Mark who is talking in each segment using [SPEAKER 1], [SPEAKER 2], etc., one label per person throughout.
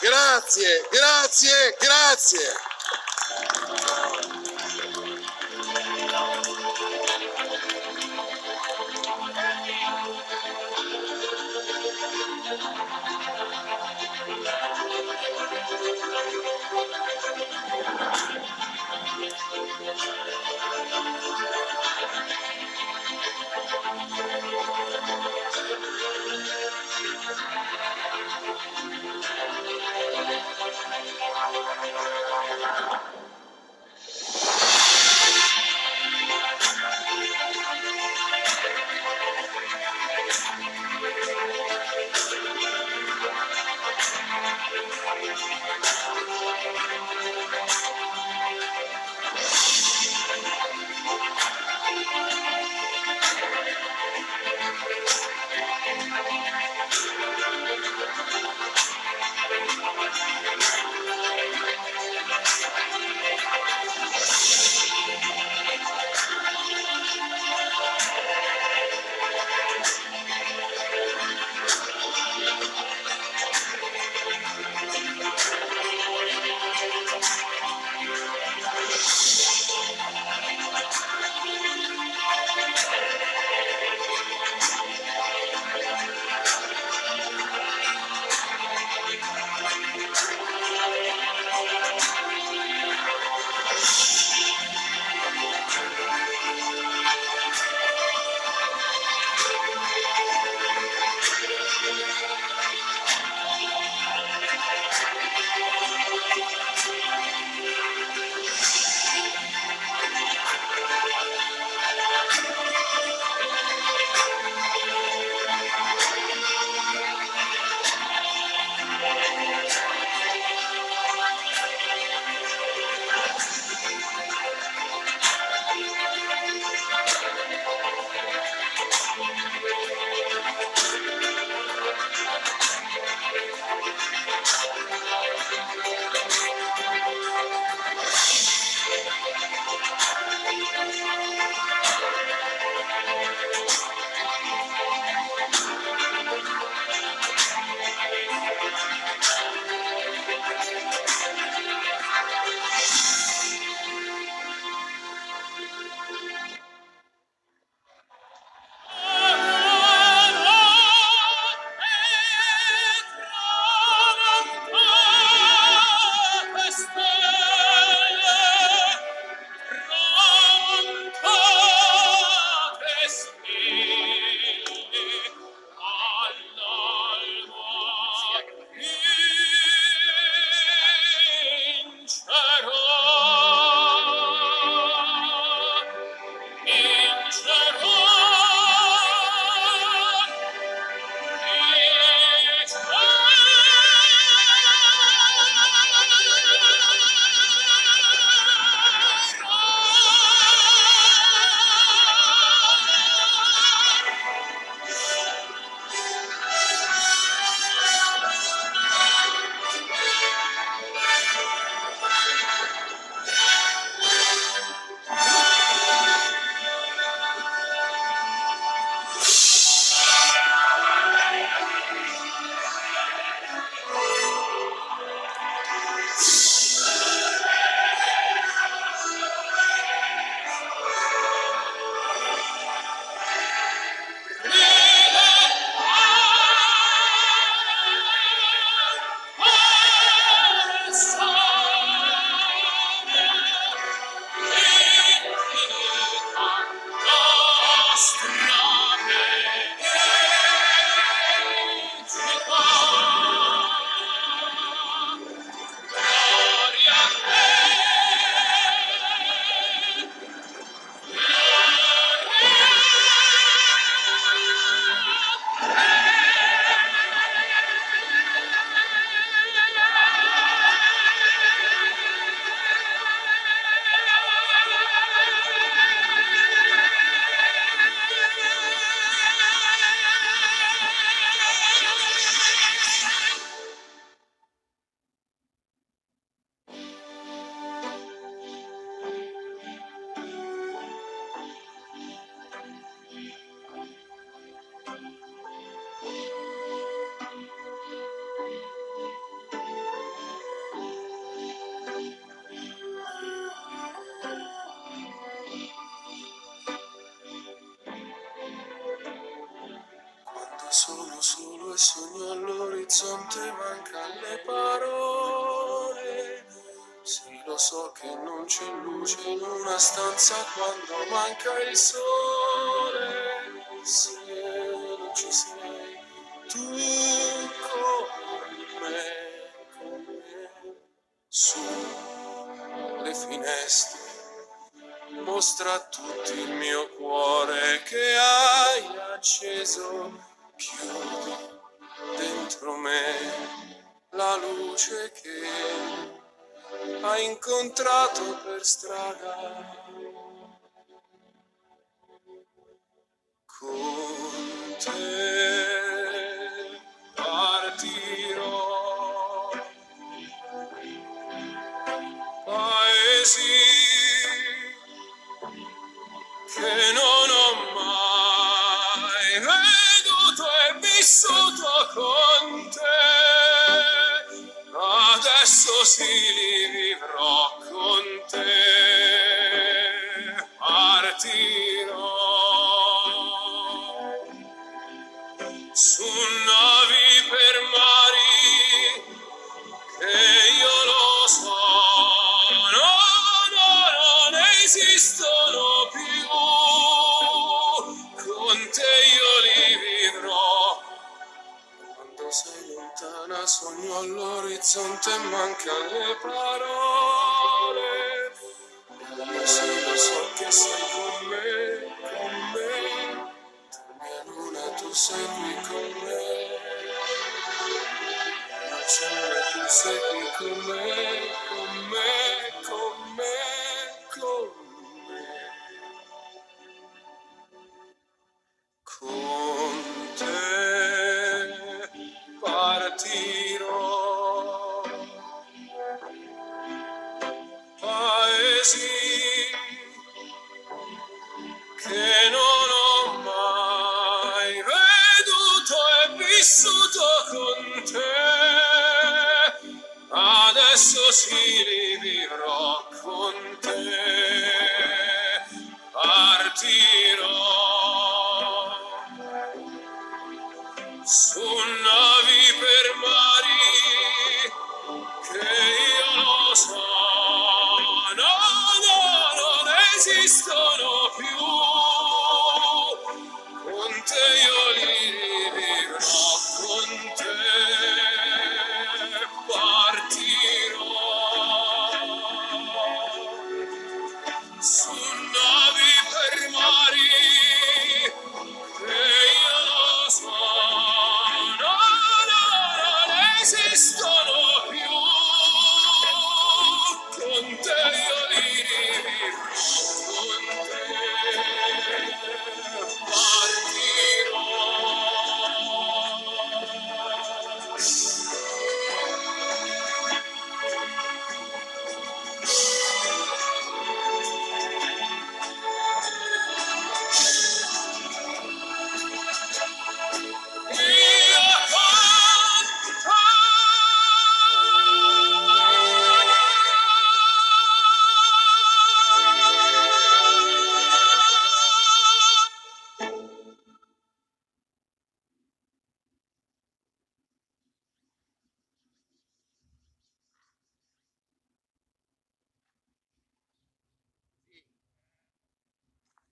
[SPEAKER 1] Grazie, grazie, grazie. Thank Thank you.
[SPEAKER 2] Sogno all'orizzonte, mancan le parole. Sì, lo so che non c'è luce in una stanza quando manca il sole. Se non ci sei, tu con me, con me, su le finestre. Mostra a tutti il mio cuore che hai acceso, chiudi dentro me la luce che hai incontrato per strada. Parole. Lo so che sei con me, con me. Tu luna, tu sei qui con me. Il sole tu sei qui con me, con me, su navi per mari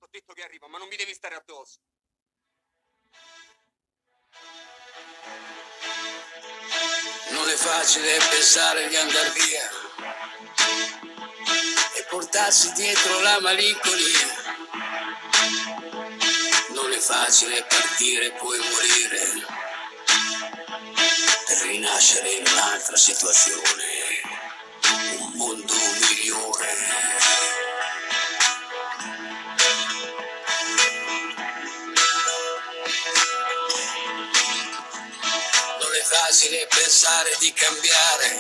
[SPEAKER 3] Ho detto che arrivo, ma non mi devi stare addosso.
[SPEAKER 4] Non è facile pensare di andar via e portarsi dietro la malinconia. Non è facile partire e poi morire per rinascere in un'altra situazione, facile pensare di cambiare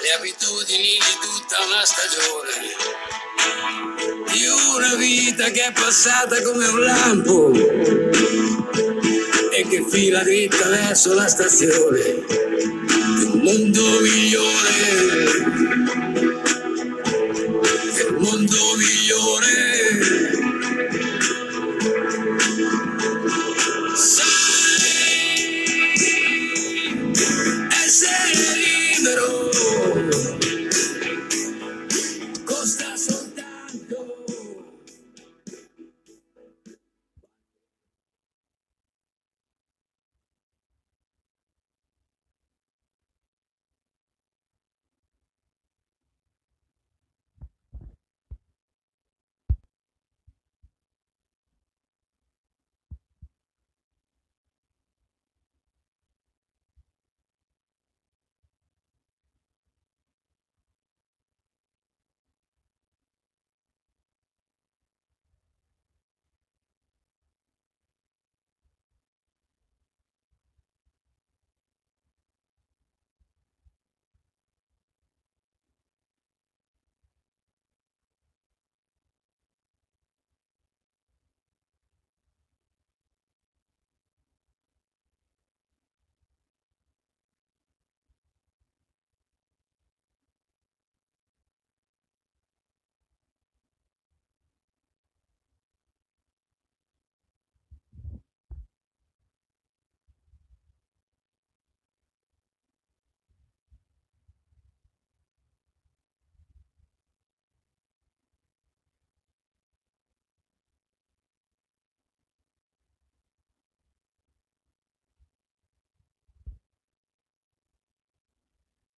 [SPEAKER 4] le abitudini di tutta una stagione. Di una vita che è passata come un lampo e che fila dritta verso la stazione di un mondo migliore.